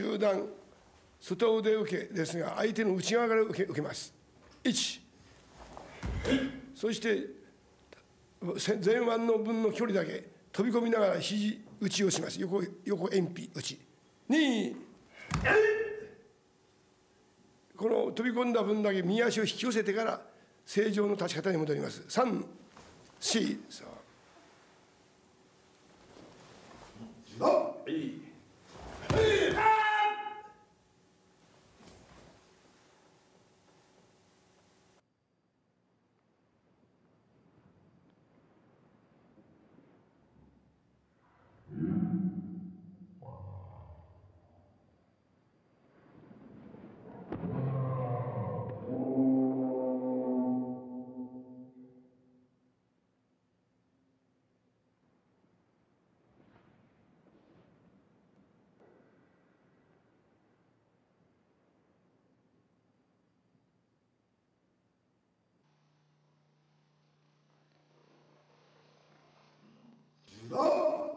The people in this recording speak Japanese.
中段、外腕受けですが、相手の内側から受け受けます。1、そして前腕の分の距離だけ飛び込みながら肘打ちをします。横横遠皮打ち。2、この飛び込んだ分だけ右足を引き寄せてから正常の立ち方に戻ります。3、4、さあ。Lord